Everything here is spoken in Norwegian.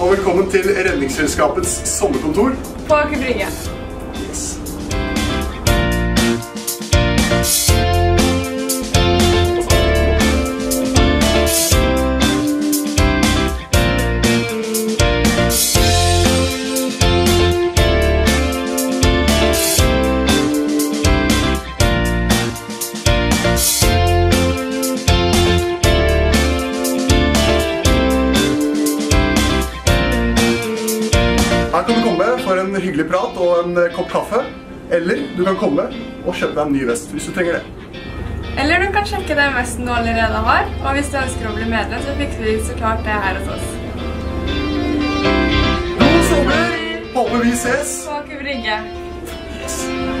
og velkommen til Redningsselskapets sommerkontor. På Aker Brygge. Yes. For en hyggelig prat og en eh, kopp kaffe. Eller du kan komme og kjøpe deg en ny vest hvis du trenger det. Eller du kan sjekke den vesten du allerede har. Og hvis du ønsker å bli medlem, så fikser vi så klart det her hos oss. God sommer! Håper vi ses. På Aker Brygge. Yes.